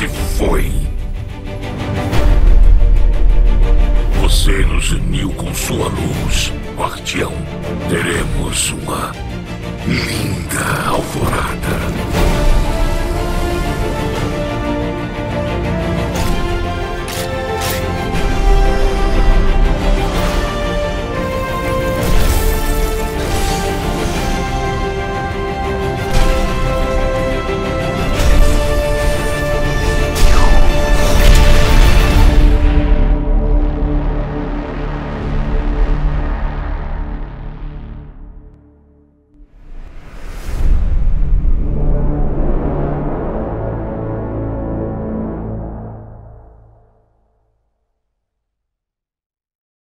se foi. Você nos uniu com sua luz, guardião. Teremos uma linda